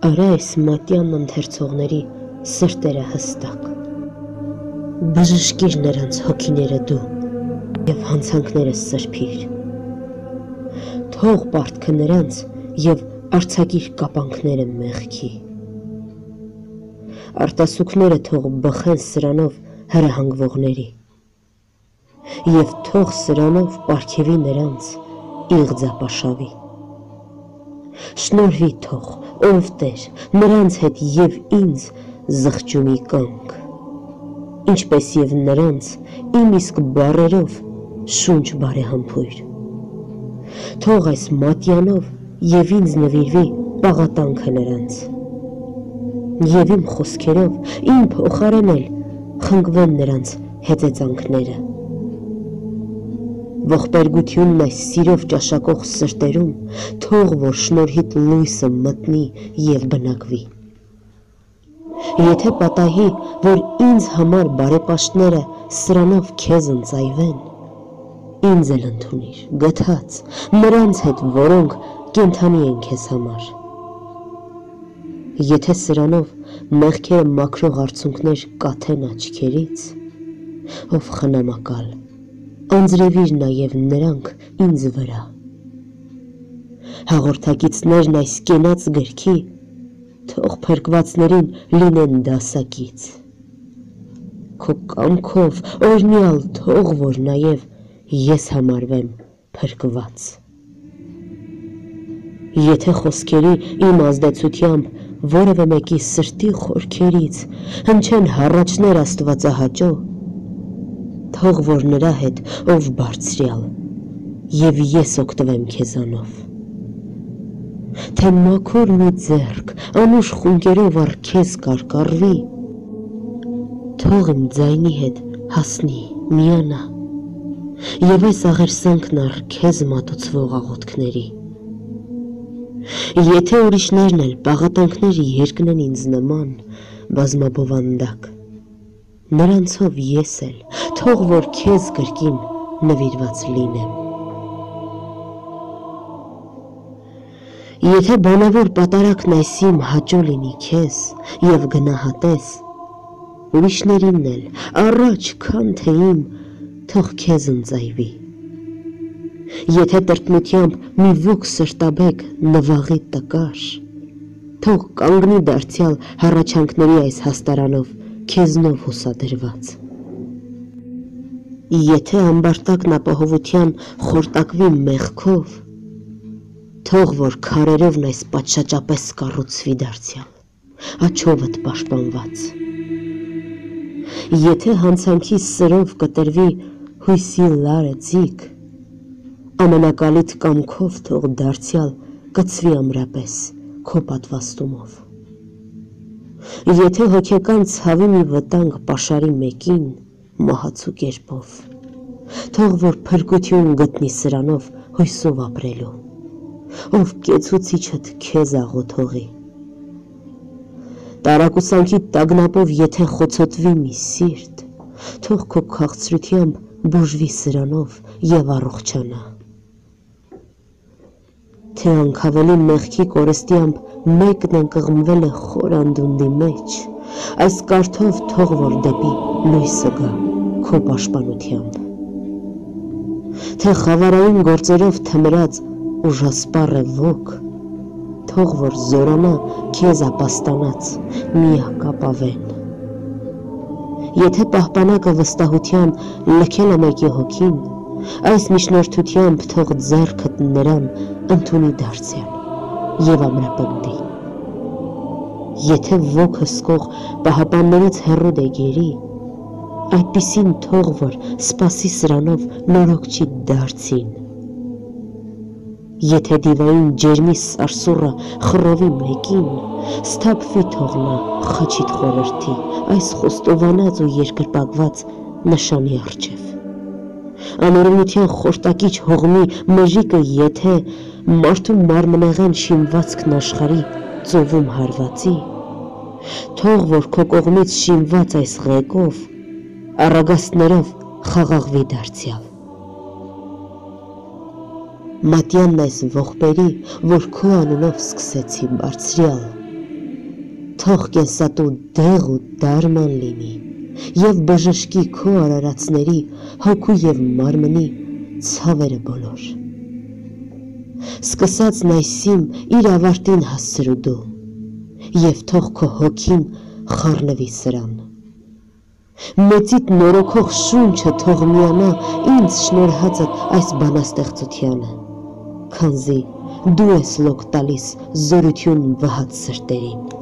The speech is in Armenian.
Արա այս մատյանն ընթերցողների սրտերը հստակ։ Բժշկիր նրանց հոգիները դու եւ հանցանքները սրբիր։ Թող պարտքը նրանց եւ արցակիր կապանքները մեղքի։ Արտասուքները թող բխեն սրանով հրահանգվողների եւ թող սրանով ապարքեվի նրանց իղձապաշավի։ Շնորհի թող, ով Տեր, նրանց հետ եւ ինձ զղջումի կանգ, ինչպես եւ նրանց իմ իսկ բարերով շունչ բարեհամբույր։ Թող այս մատյանով եւ ինձ նվիրվի պաղատանքը նրանց։ Եվ իմ խոսքերով իմ փոխարենել խնգվեն նրանց հետեծանքները ողբերգությունն այս սիրով ճաշակող սրտերում թող որ շնորհիտ լույսը մտնի եւ բնակվի Եթե պատահի, որ ինձ համար բարեպաշտները սրանով քեզ ընծայվեն, ինձ էլ ընդունիր, գթած, նրանց հետ, որոնք կենթանի են քեզ համար։ Եթե սրանով մեղքերը մաքրող արցունքներ կաթեն աչքերից, ով խնամակալ, անձրևիր նաև նրանք ինձ վրա։ Հաղորդակիցներն այս կենաց գրքի թող փրկվածներին լինեն դասակից։ Քո կամքով օրնյալ թող որ նաև ես համարվեմ փրկված։ Եթե խոսքերի իմ ազդեցությամբ որևէ մեկի սրտի խորքերից հնչեն հառաչներ աստվածահաճո, թող որ նրա հետ ով բարձրյալ եւ ես օգտվեմ քեզանով թե մաքուր մի ձերք անուշ խունկերով առ քեզ կարկառվի թող իմ ձայնի հետ հասնի միանա եւ այս աղերսանքն առ քեզ մատուցվող աղոթքների Եթե ուրիշներն էլ պաղատանքների երկնեն ինձ նման բազմաբովանդակ նրանցով ես էլ թող որ քեզ կրկին նվիրված լինեմ Եթե բանավոր պատարակն այսիմ հաճո լինի քեզ եւ գնահատես ուրիշներին էլ առաջ քան թե իմ թող քեզ ընծայվի Եթե տրտմությամբ մի ոգ սրտաբեկ նվաղի տկար թող կանգնի դարձյալ հառաչանքների այս հաստարանով քեզնով հուսադրված։ Եթե ամբարտակն ապահովության խորտակվի մեղքով, թող որ քարերովն այս պատշաճապես կառուցվի դարձյալ, աչովդ պաշտպանված։ Եթե հանցանքի սրով կտրվի հույսի լարը ձիգ, ամենակալիտ կամքով թող դարձյալ կծվի ամրապես քո պատվաստումով։ Եթե հոգեկան ցավի մի վտանգ pašարի մեկին մահացու կերպով, թող որ փրկություն գտնի սրանով հույսով ապրելու, ով կեցուցիչդ քեզ աղոթողի։ Տարակուսանքի տագնապով եթե խոցոտվի մի սիրտ, թող քո քաղցրությամբ բուժվի սրանով եւ առողջանա թե անքավելի մեղքի կորստիամբ մեկն ընկղմվել է խոր անդունդի մեջ, այս կարթով թող որ դեպի լույսը գա քո պաշտպանությամբ։ Թե խավարային գործերով թմրած ուժասպառ է ոգ, թող որ զորանա քեզ ապաստանած միակապավեն։ Եթե պահպանակը վստահության լքել է մեկի հոգին, Այս միջնորդությամբ թող ձեռքդ նրան ընդունի դարձյալ եւ ամրապնդի եթե ոք հսկող պահապաններից հերու դեգերի, այդպիսին թող, որ սպասի սրանով նորոք չի դարձին։ Եթե դիվային ջերմի սարսուրը խրովի մեկին, ստապվի թողնա խաչիտ խորորդի, այս խոստովանած ու երկրպագված նշանի արջև։ Անորմության խորտակիչ հողմի մժիկը եթե մարդու մարմնեղեն շինվածքն աշխարի ծովում հարվածի, թող որ քո կողմից շինված այս ղեկով, առագաստներով խաղաղվի դարձյալ։ Մատյանն այս ողբերի, որ քո անունով սկսեցի բարձրյալ, թող կենսատու դեղ ու դարման լինի, եւ բժշկի քո արարածների հոգու եւ մարմնի ցավերը բոլոր։ Սկսած նայսիմ իր ավարտին հասցրու դու, եւ թող քո հոգին խառնվի սրան։ Մեծիդ նորոգող շունչը թող միանա ինձ շնորհածդ այս բանաստեղծությանը, քանզի դու ես լոկ տալիս զորություն վհած սրտերին։